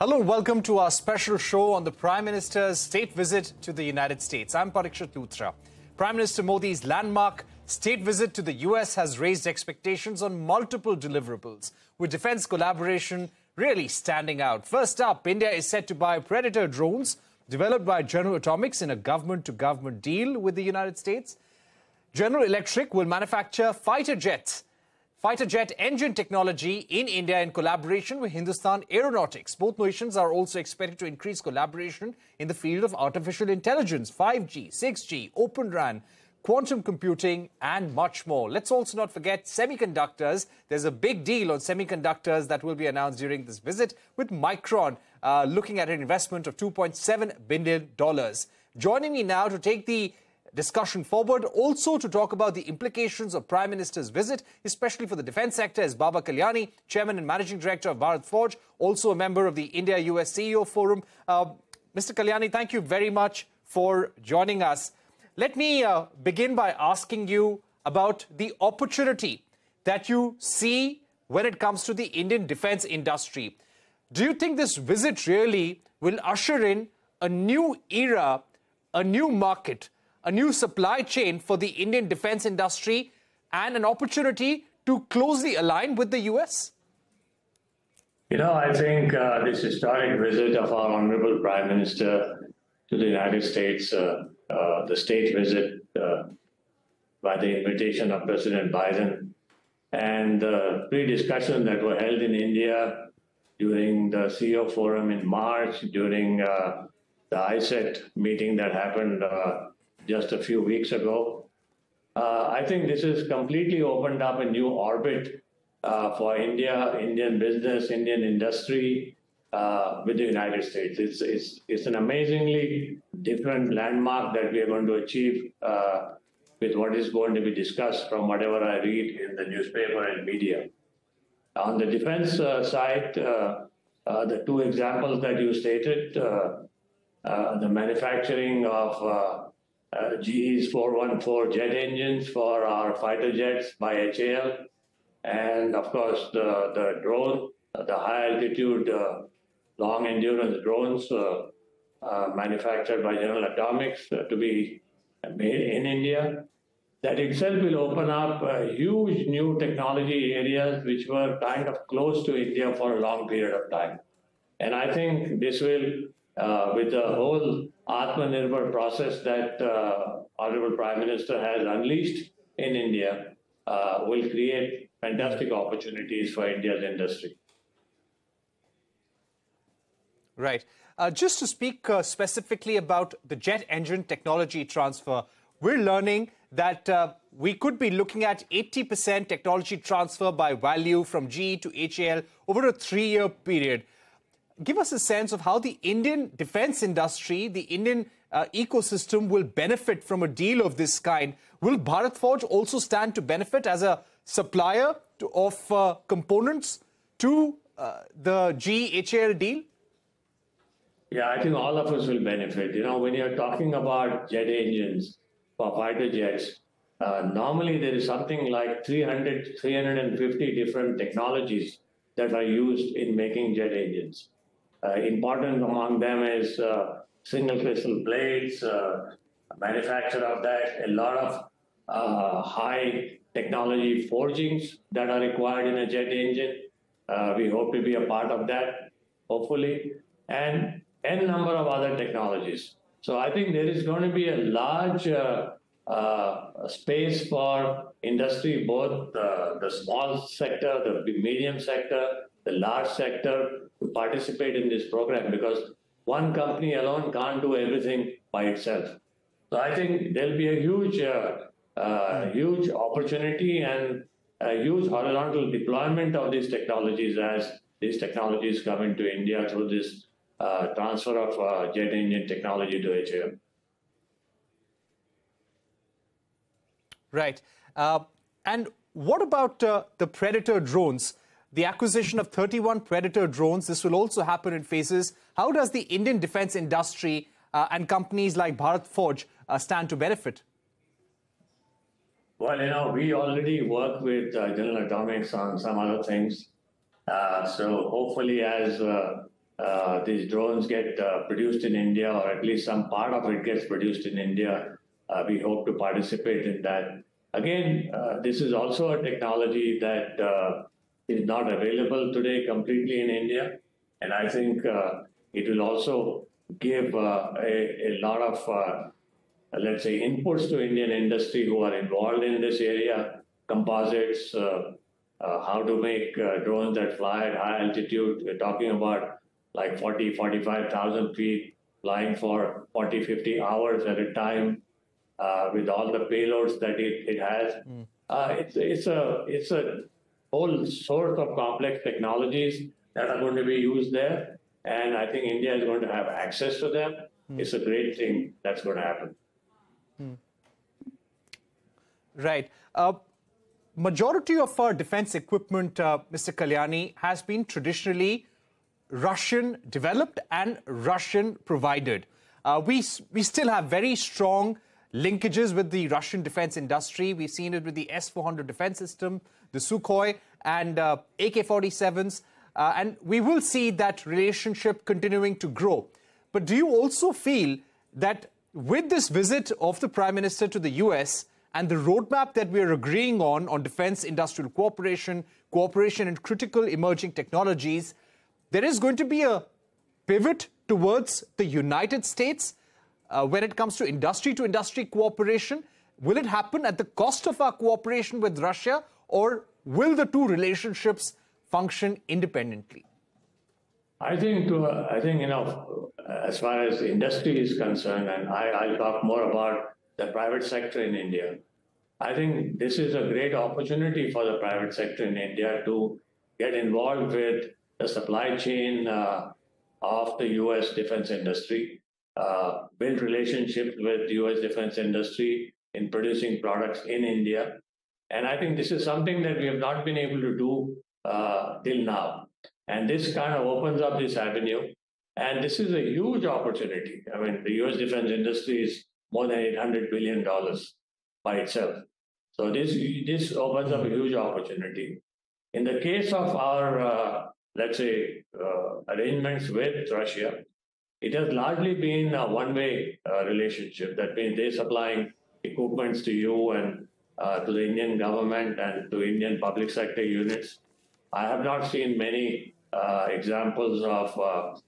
Hello, welcome to our special show on the Prime Minister's state visit to the United States. I'm Parikshit Luthra. Prime Minister Modi's landmark state visit to the US has raised expectations on multiple deliverables, with defense collaboration really standing out. First up, India is set to buy Predator drones developed by General Atomics in a government to government deal with the United States. General Electric will manufacture fighter jets fighter jet engine technology in India in collaboration with Hindustan Aeronautics. Both nations are also expected to increase collaboration in the field of artificial intelligence, 5G, 6G, Open RAN, quantum computing, and much more. Let's also not forget semiconductors. There's a big deal on semiconductors that will be announced during this visit with Micron uh, looking at an investment of $2.7 billion. Joining me now to take the discussion forward. Also, to talk about the implications of Prime Minister's visit, especially for the defense sector, is Baba Kalyani, Chairman and Managing Director of Bharat Forge, also a member of the India US CEO Forum. Uh, Mr. Kalyani, thank you very much for joining us. Let me uh, begin by asking you about the opportunity that you see when it comes to the Indian defense industry. Do you think this visit really will usher in a new era, a new market a new supply chain for the Indian defense industry and an opportunity to closely align with the US? You know, I think uh, this historic visit of our Honorable Prime Minister to the United States, uh, uh, the state visit uh, by the invitation of President Biden, and the pre discussions that were held in India during the CEO forum in March, during uh, the iCET meeting that happened uh, just a few weeks ago. Uh, I think this has completely opened up a new orbit uh, for India, Indian business, Indian industry uh, with the United States. It's, it's, it's an amazingly different landmark that we are going to achieve uh, with what is going to be discussed from whatever I read in the newspaper and media. On the defense uh, side, uh, the two examples that you stated, the manufacturing of GE's 414 jet engines for our fighter jets by HAL, and of course the, the drone, uh, the high altitude, uh, long endurance drones uh, uh, manufactured by General Atomics uh, to be made in India. That itself will open up huge new technology areas which were kind of close to India for a long period of time. And I think this will uh, with the whole Atmanirbhar process that uh, Honorable Prime Minister has unleashed in India uh, will create fantastic opportunities for India's industry. Right. Uh, just to speak uh, specifically about the jet engine technology transfer, we're learning that uh, we could be looking at 80% technology transfer by value from GE to HAL over a three year period give us a sense of how the Indian defense industry, the Indian uh, ecosystem will benefit from a deal of this kind. Will Bharat Forge also stand to benefit as a supplier to, of uh, components to uh, the GHL deal? Yeah, I think all of us will benefit. You know, when you're talking about jet engines for fighter jets, uh, normally there is something like 300, 350 different technologies that are used in making jet engines. Uh, important among them is uh, single crystal blades, uh, manufacture of that, a lot of high technology forgings that are required in a jet engine. we hope to be a part of that, hopefully, and n number of other technologies. So I think there is going to be a large uh, uh, space for industry, both uh, the small sector, the medium sector, the large sector, to participate in this program because one company alone can't do everything by itself. So I think there'll be a huge, uh, uh, huge opportunity and a huge horizontal deployment of these technologies as these technologies come into India through this uh, transfer of uh, jet engine technology to HAL. Right. Uh, and what about uh, the Predator drones? The acquisition of 31 Predator drones. This will also happen in phases. How does the Indian defense industry uh, and companies like Bharat Forge uh, stand to benefit? Well, you know, we already work with uh, General Atomics on some other things. Uh, so hopefully, as uh, uh, these drones get produced in India, or at least some part of it gets produced in India. We hope to participate in that. Again, this is also a technology that is not available today completely in India. And I think uh, it will also give a, a, lot of, let's say, inputs to Indian industry who are involved in this area, composites, how to make drones that fly at high altitude. We're talking about like 40, 45,000 feet, flying for 40, 50 hours at a time uh, with all the payloads that it, it has. Mm. Uh, it's, it's, a, it's a whole sort of complex technologies that are going to be used there. And I think India is going to have access to them. Mm. It's a great thing that's going to happen. Mm. Right. Uh, majority of our defense equipment, uh, Mr. Kalyani, has been traditionally Russian developed and Russian provided. Uh, we, we still have very strong linkages with the Russian defense industry. We've seen it with the S 400 defense system, the Sukhoi, and uh, AK 47s. Uh, and we will see that relationship continuing to grow. But do you also feel that with this visit of the Prime Minister to the US and the roadmap that we're agreeing on on defense industrial cooperation, cooperation in critical emerging technologies, there is going to be a pivot towards the United States uh, when it comes to industry to industry cooperation? Will it happen at the cost of our cooperation with Russia, or will the two relationships function independently? I think, uh, I think you know, as far as industry is concerned, and I, I'll talk more about the private sector in India. I think this is a great opportunity for the private sector in India to get involved with the supply chain uh, of the U.S. defense industry uh, build relationships with U.S. defense industry in producing products in India. And I think this is something that we have not been able to do uh, till now. And this kind of opens up this avenue. And this is a huge opportunity. I mean, the US defense industry is more than $800 billion by itself. So this, this opens up a huge opportunity. In the case of our, uh, let's say, uh, arrangements with Russia, it has largely been a one-way uh, relationship. That means they're supplying equipments to you and uh, to the Indian government and to Indian public sector units. I have not seen many uh, examples of uh,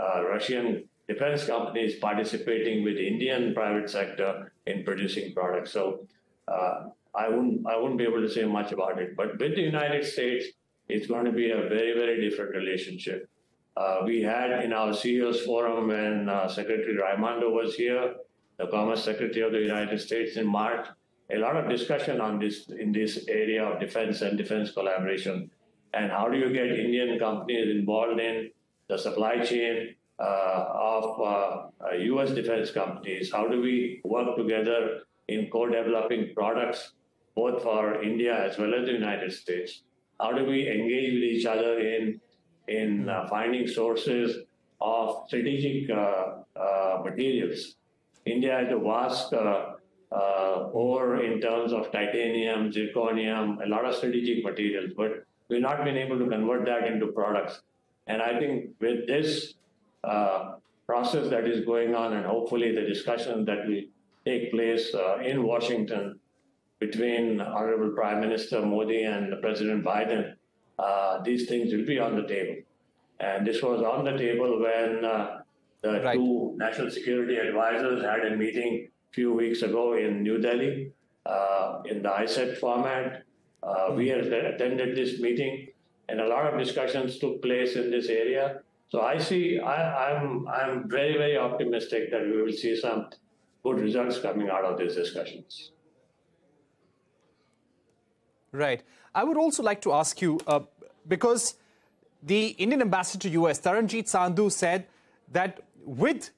uh, Russian defense companies participating with Indian private sector in producing products. So uh, I wouldn't I wouldn't be able to say much about it. But with the United States, it's going to be a very very different relationship. Uh, we had in our CEOs forum when uh, Secretary Raimondo was here, the Commerce Secretary of the United States in March, a lot of discussion on this in this area of defense and defense collaboration. And how do you get Indian companies involved in the supply chain uh, of U.S. Uh, defense companies? How do we work together in co-developing products, both for India as well as the United States? How do we engage with each other in in uh, finding sources of strategic uh, uh, materials. India has a vast ore in terms of titanium, zirconium, a lot of strategic materials, but we've not been able to convert that into products. And I think with this uh, process that is going on, and hopefully the discussion that will take place uh, in Washington between Honorable Prime Minister Modi and President Biden, uh, these things will be on the table. And this was on the table when uh, the right. two national security advisors had a meeting a few weeks ago in New Delhi uh, in the iCET format. Uh, we had attended this meeting, and a lot of discussions took place in this area. So I see, I, I'm, I'm very, very optimistic that we will see some good results coming out of these discussions. Right. I would also like to ask you, uh, because the Indian ambassador to US, Taranjit Sandhu, said that with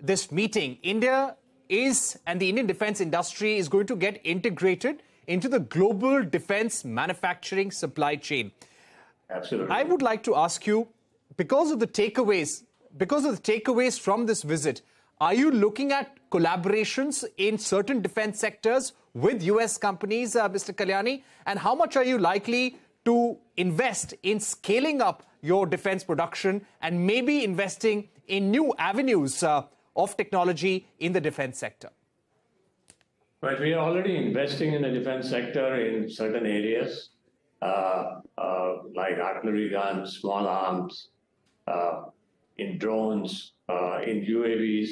this meeting, India is and the Indian defense industry is going to get integrated into the global defense manufacturing supply chain. Absolutely. I would like to ask you, because of the takeaways, because of the takeaways from this visit, are you looking at collaborations in certain defense sectors with US companies, uh, Mr. Kalyani? And how much are you likely to invest in scaling up your defense production and maybe investing in new avenues uh, of technology in the defense sector? Right, we are already investing in the defense sector in certain areas, uh, uh, like artillery guns, small arms, uh, in drones, uh, in UAVs.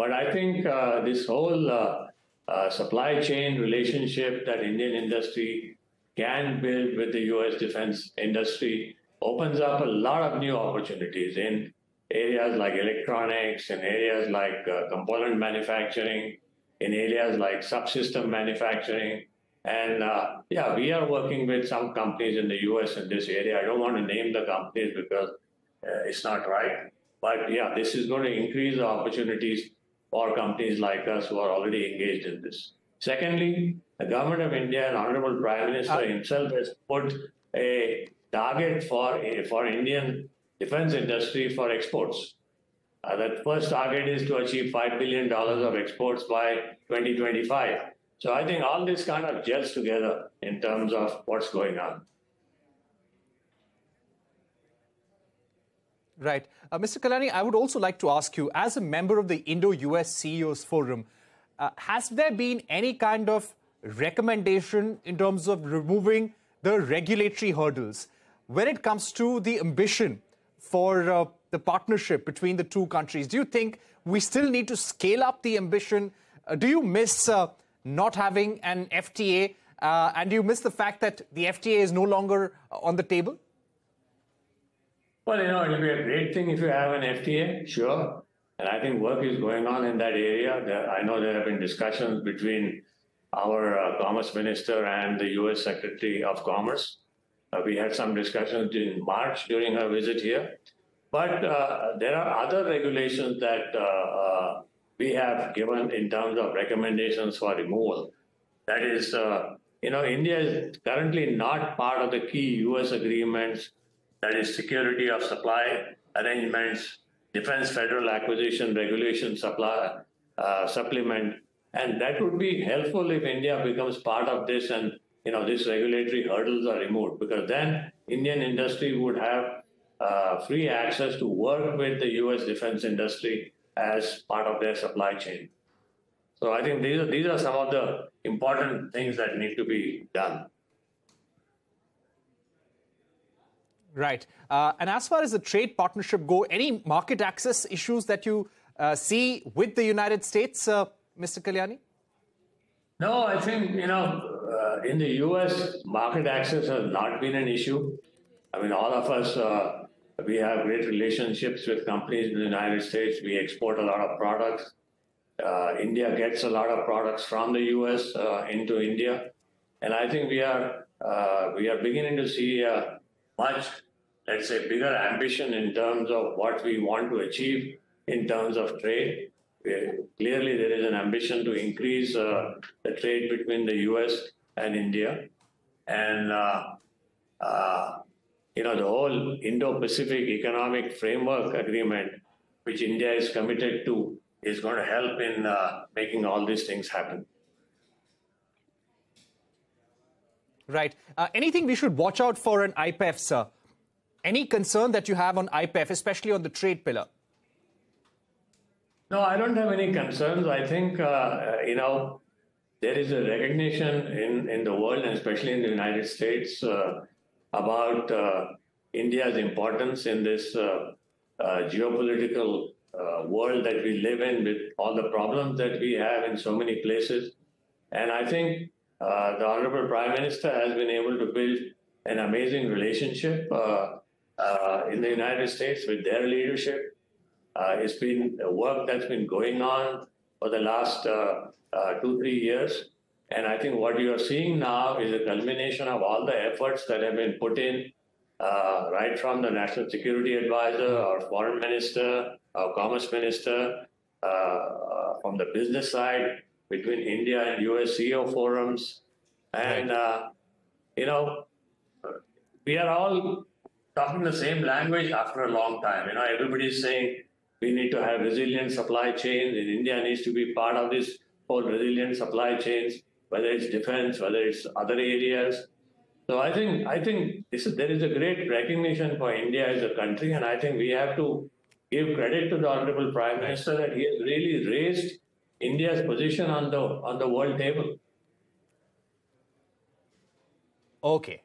But I think uh, this whole uh, supply chain relationship that Indian industry can build with the US defense industry opens up a lot of new opportunities in areas like electronics, in areas like component manufacturing, in areas like subsystem manufacturing. And uh, yeah, we are working with some companies in the US in this area. I don't want to name the companies because uh, it's not right. But yeah, this is going to increase the opportunities for companies like us who are already engaged in this. Secondly, the government of India and Honorable Prime Minister uh, himself has put a target for, for Indian defense industry for exports. Uh, that first target is to achieve $5 billion of exports by 2025. So I think all this kind of gels together in terms of what's going on. Right. Uh, Mr. Kalyani, I would also like to ask you, as a member of the Indo-US CEOs Forum, uh, has there been any kind of recommendation in terms of removing the regulatory hurdles when it comes to the ambition for uh, the partnership between the two countries? Do you think we still need to scale up the ambition? Uh, do you miss uh, not having an FTA? Uh, and do you miss the fact that the FTA is no longer on the table? Well, you know, it'll be a great thing if you have an FTA, sure. And I think work is going on in that area. There, I know there have been discussions between our uh, Commerce Minister and the US Secretary of Commerce. Uh, we had some discussions in March during her visit here. But uh, there are other regulations that uh, uh, we have given in terms of recommendations for removal. That is, uh, you know, India is currently not part of the key US agreements, that is, security of supply arrangements, defense federal acquisition regulation supply, supplement. And that would be helpful if India becomes part of this and you know, these regulatory hurdles are removed because then Indian industry would have uh, free access to work with the U.S. defense industry as part of their supply chain. So I think these are, these are some of the important things that need to be done. Right. Uh, and as far as the trade partnership go, any market access issues that you uh, see with the United States, uh, Mr. Kalyani? No, I think, you know, uh, in the US, market access has not been an issue. I mean, all of us, uh, we have great relationships with companies in the United States. We export a lot of products. Uh, India gets a lot of products from the US into India. And I think we are, we are beginning to see much, let's say, bigger ambition in terms of what we want to achieve in terms of trade. Clearly, there is an ambition to increase uh, the trade between the US and India. And, uh, uh, you know, the whole Indo-Pacific Economic Framework Agreement, which India is committed to, is going to help in uh, making all these things happen. Right. Uh, anything we should watch out for in IPEF, sir? Any concern that you have on IPEF, especially on the trade pillar? No, I don't have any concerns. I think, uh, you know, there is a recognition in, in the world, and especially in the United States, uh, about uh, India's importance in this uh, uh geopolitical uh, world that we live in with all the problems that we have in so many places. And I think uh, the Honorable Prime Minister has been able to build an amazing relationship in the United States with their leadership. it's been work that's been going on for the last uh, two, three years. And I think what you are seeing now is a culmination of all the efforts that have been put in, uh, right from the National Security Advisor, our Foreign Minister, our Commerce Minister, uh, uh from the business side, between India and US CEO forums. And, uh, you know, we are all talking the same language after a long time. You know, everybody's saying we need to have resilient supply chains, and India needs to be part of this for resilient supply chains, whether it's defense, whether it's other areas. So I think I think this is, there is a great recognition for India as a country, and I think we have to give credit to the Honorable Prime Minister that he has really raised India's position on the on the world table. Okay.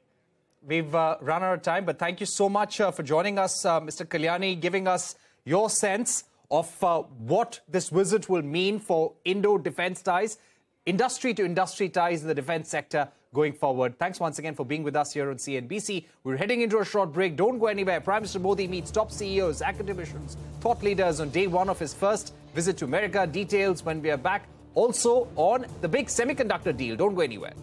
We've uh, run out of time, but thank you so much uh, for joining us, uh, Mr. Kalyani, giving us your sense of uh, what this visit will mean for Indo defense ties, industry to industry ties in the defense sector going forward. Thanks once again for being with us here on CNBC. We're heading into a short break. Don't go anywhere. Prime Minister Modi meets top CEOs, academicians, thought leaders on day one of his first visit to America. Details when we are back. Also on the big semiconductor deal. Don't go anywhere.